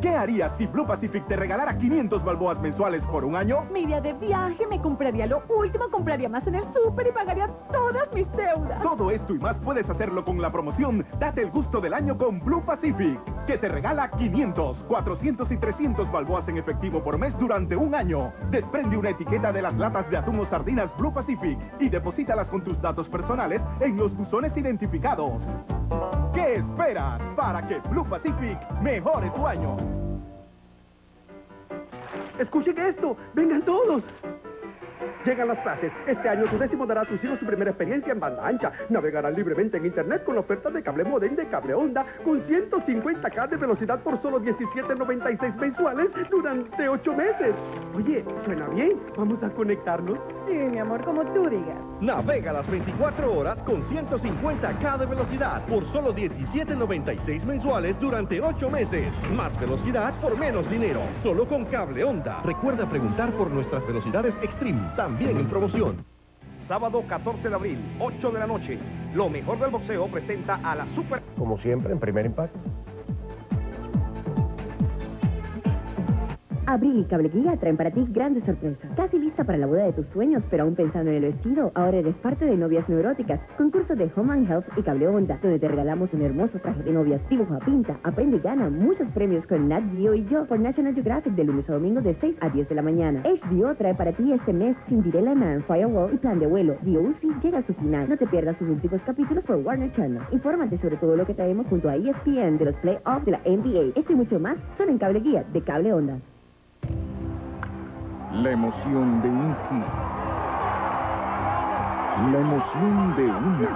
¿Qué harías si Blue Pacific te regalara 500 balboas mensuales por un año? Me iría de viaje, me compraría lo último, compraría más en el súper y pagaría todas mis deudas. Todo esto y más puedes hacerlo con la promoción Date el gusto del año con Blue Pacific, que te regala 500, 400 y 300 balboas en efectivo por mes durante un año. Desprende una etiqueta de las latas de atún o sardinas Blue Pacific y deposítalas con tus datos personales en los buzones identificados. ¿Qué esperas para que Blue Pacific mejore tu año? Escuchen esto, vengan todos. Llegan las clases. Este año tu décimo dará a sus hijos su primera experiencia en banda ancha. Navegarán libremente en internet con la oferta de cable modem de cable onda con 150K de velocidad por solo 17.96 mensuales durante 8 meses. Oye, suena bien. Vamos a conectarnos. Sí, mi amor, como tú digas. Navega las 24 horas con 150K de velocidad por solo 17.96 mensuales durante 8 meses. Más velocidad por menos dinero. Solo con cable onda. Recuerda preguntar por nuestras velocidades Extreme. También en promoción. Sábado 14 de abril, 8 de la noche. Lo mejor del boxeo presenta a la Super... Como siempre, en primer impacto. Abril y Cable Guía traen para ti grandes sorpresas. Casi lista para la boda de tus sueños, pero aún pensando en el vestido, ahora eres parte de Novias Neuróticas. Concurso de Home and Health y Cable Onda, donde te regalamos un hermoso traje de novias, dibujo a pinta, aprende y gana muchos premios con Nat Geo y yo por National Geographic de lunes a domingo de 6 a 10 de la mañana. HBO trae para ti este mes Cinderella Man, Firewall y Plan de Vuelo. The OC llega a su final. No te pierdas sus últimos capítulos por Warner Channel. Infórmate sobre todo lo que traemos junto a ESPN de los playoffs de la NBA. Esto y mucho más son en Cable Guía de Cable Onda. La emoción de un hit. La emoción de una.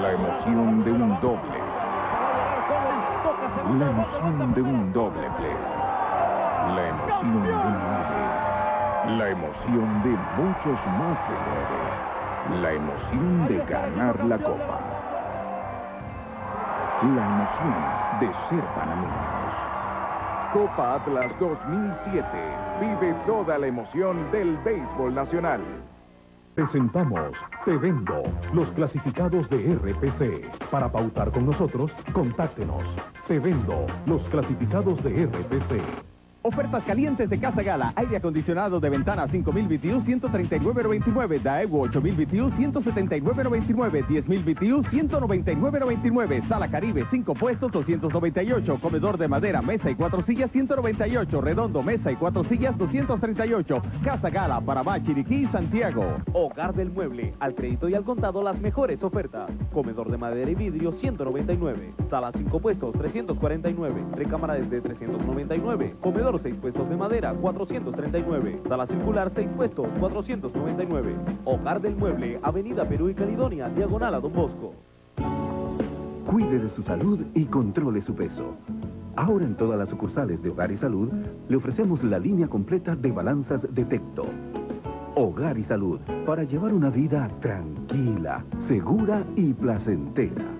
La emoción de un doble. La emoción de un doble play. La emoción de un nueve. La emoción de muchos más de nueve. La emoción de ganar la copa. La emoción de ser panameños. Copa Atlas 2007. Vive toda la emoción del béisbol nacional. Presentamos Te Vendo, los clasificados de RPC. Para pautar con nosotros, contáctenos. Te Vendo, los clasificados de RPC. Ofertas calientes de Casa Gala. Aire acondicionado de ventana 5000 BTU 139.99. Daewoo 8000 BTU 179.99. 10000 BTU 199.99. Sala Caribe 5 puestos 298. Comedor de madera, mesa y 4 sillas 198. Redondo, mesa y 4 sillas 238. Casa Gala, Panamá, Chiriquí y Santiago. Hogar del Mueble. Al crédito y al contado las mejores ofertas. Comedor de madera y vidrio 199. Sala 5 puestos 349. Recámara desde 399. Comedor 6 puestos de madera 439. Sala circular 6 puestos 499. Hogar del Mueble, Avenida Perú y Caledonia, diagonal a Don Bosco. Cuide de su salud y controle su peso. Ahora en todas las sucursales de Hogar y Salud le ofrecemos la línea completa de balanzas Detecto. Hogar y Salud para llevar una vida tranquila, segura y placentera.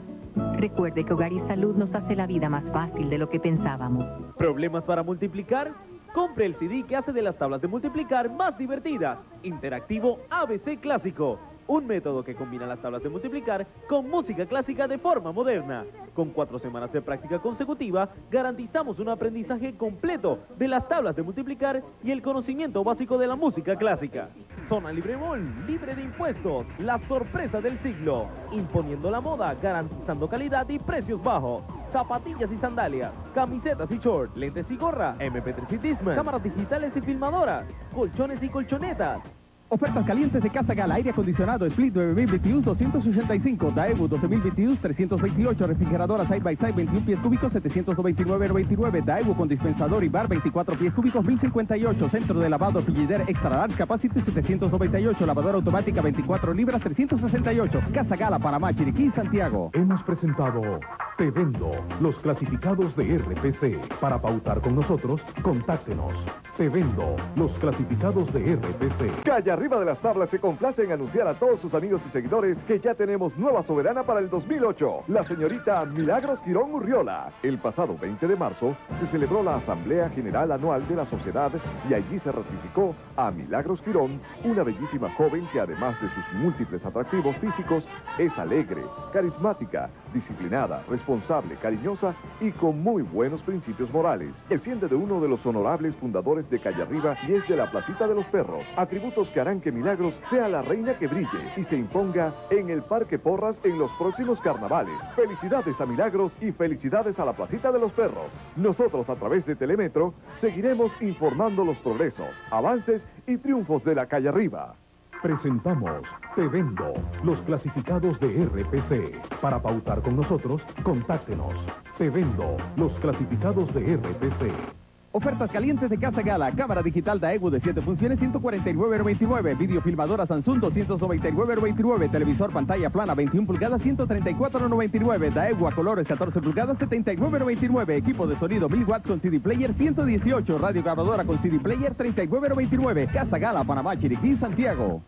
Recuerde que Hogar y Salud nos hace la vida más fácil de lo que pensábamos. ¿Problemas para multiplicar? Compre el CD que hace de las tablas de multiplicar más divertidas. Interactivo ABC Clásico. Un método que combina las tablas de multiplicar con música clásica de forma moderna. Con cuatro semanas de práctica consecutiva, garantizamos un aprendizaje completo de las tablas de multiplicar y el conocimiento básico de la música clásica. Zona Libre Mall, libre de impuestos, la sorpresa del siglo. Imponiendo la moda, garantizando calidad y precios bajos. Zapatillas y sandalias, camisetas y shorts, lentes y gorra, MP3 y Discman, cámaras digitales y filmadoras, colchones y colchonetas. Ofertas calientes de Casa Gala, aire acondicionado, Split 9000 BTUs 285, Daewoo 12000 BTUs 328, refrigeradora Side by Side 21 pies cúbicos 729.99, Daewoo con dispensador y bar 24 pies cúbicos 1058, centro de lavado Frigidaire Extra Large Capacity 798, lavadora automática 24 libras 368, Casa Gala, Panamá, Chiriquí, Santiago. Hemos presentado Te Vendo, los clasificados de RPC. Para pautar con nosotros, contáctenos. Te Vendo, los clasificados de RPC. Calle Arriba de las Tablas se complace en anunciar a todos sus amigos y seguidores que ya tenemos nueva soberana para el 2008, la señorita Milagros Quirón Urriola. El pasado 20 de marzo se celebró la Asamblea General Anual de la Sociedad y allí se ratificó a Milagros Quirón, una bellísima joven que además de sus múltiples atractivos físicos, es alegre, carismática, disciplinada, responsable, cariñosa y con muy buenos principios morales. Desciende de uno de los honorables fundadores de Calle Arriba y es de la Placita de los Perros. Atributos que harán que Milagros sea la reina que brille y se imponga en el Parque Porras en los próximos carnavales. Felicidades a Milagros y felicidades a la Placita de los Perros. Nosotros a través de Telemetro seguiremos informando los progresos, avances y triunfos de la Calle Arriba. Presentamos Te Vendo, los clasificados de RPC. Para pautar con nosotros, contáctenos. Te Vendo, los clasificados de RPC. Ofertas calientes de Casa Gala. Cámara digital Daewoo de 7 funciones, 149.99. Videofilmadora Samsung, 299.99. Televisor pantalla plana, 21 pulgadas, 134.99. Daewoo a colores, 14 pulgadas, 79.99. Equipo de sonido 1000 watts con CD player, 118. Radio grabadora con CD player, 39.99. Casa Gala, Panamá, Chiriquí, Santiago.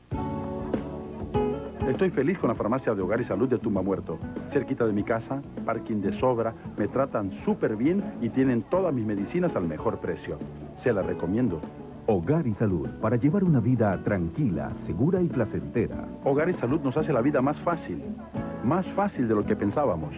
Estoy feliz con la farmacia de Hogar y Salud de Tumba Muerto. Cerquita de mi casa, parking de sobra, me tratan súper bien y tienen todas mis medicinas al mejor precio. Se la recomiendo. Hogar y Salud, para llevar una vida tranquila, segura y placentera. Hogar y Salud nos hace la vida más fácil. Más fácil de lo que pensábamos.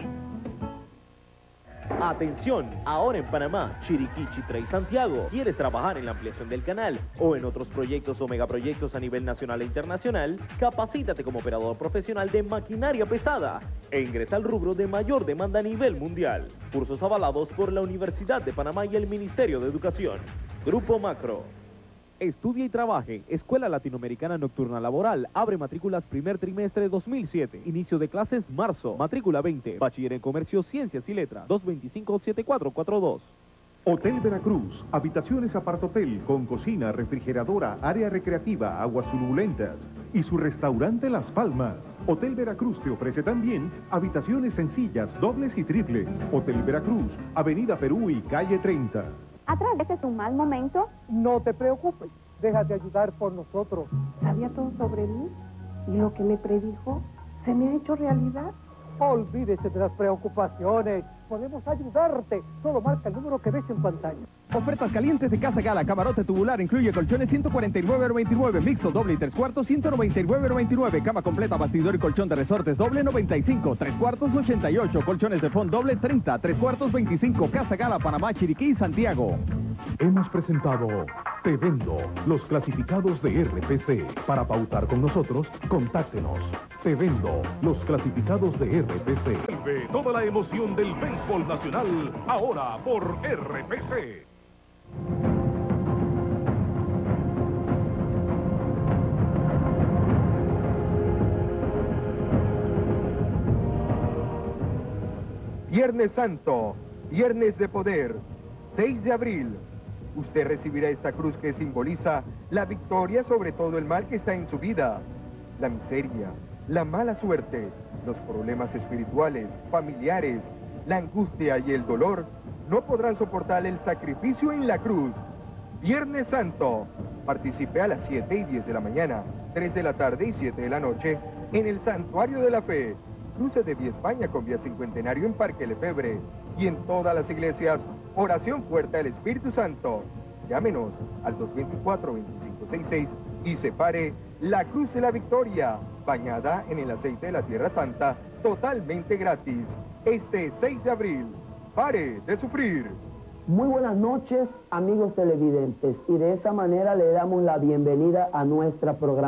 Atención, ahora en Panamá, Chiriquí, Chitra y Santiago, ¿quieres trabajar en la ampliación del canal o en otros proyectos o megaproyectos a nivel nacional e internacional? Capacítate como operador profesional de maquinaria pesada e ingresa al rubro de mayor demanda a nivel mundial. Cursos avalados por la Universidad de Panamá y el Ministerio de Educación. Grupo Macro. Estudia y trabaje. Escuela Latinoamericana Nocturna Laboral. Abre matrículas primer trimestre 2007. Inicio de clases marzo. Matrícula 20. Bachiller en Comercio, Ciencias y Letras. 225-7442. Hotel Veracruz, habitaciones apartotel con cocina, refrigeradora, área recreativa, aguas turbulentas y su restaurante Las Palmas. Hotel Veracruz te ofrece también habitaciones sencillas, dobles y triples. Hotel Veracruz, Avenida Perú y Calle 30. ¿Atraveses un mal momento? No te preocupes, déjate ayudar por nosotros. ¿Sabía todo sobre mí? ¿Y lo que me predijo se me ha hecho realidad? Olvídese de las preocupaciones. Podemos ayudarte. Solo marca el número que ves en pantalla. Ofertas calientes de Casa Gala. Camarote tubular incluye colchones 149,99. Mixo doble y tres cuartos 199,99. Cama completa, bastidor y colchón de resortes doble 95. Tres cuartos 88. Colchones de fondo doble 30. Tres cuartos 25. Casa Gala, Panamá, Chiriquí, Santiago. Hemos presentado Te Vendo, los clasificados de RPC. Para pautar con nosotros, contáctenos. Te Vendo, los clasificados de RPC. Vuelve toda la emoción del béisbol nacional ahora por RPC. Viernes Santo, Viernes de Poder, 6 de abril. Usted recibirá esta cruz que simboliza la victoria sobre todo el mal que está en su vida, la miseria, la mala suerte, los problemas espirituales, familiares, la angustia y el dolor no podrán soportar el sacrificio en la cruz. Viernes Santo, participe a las 7 y 10 de la mañana, 3 de la tarde y 7 de la noche en el Santuario de la Fe, cruce de Vía España con Vía Cincuentenario en Parque Lefebre y en todas las iglesias, oración fuerte al Espíritu Santo. Llámenos al 224-2566 y separe la Cruz de la Victoria, bañada en el aceite de la Tierra Santa, totalmente gratis. Este 6 de abril, pare de sufrir. Muy buenas noches, amigos televidentes, y de esa manera le damos la bienvenida a nuestra programación.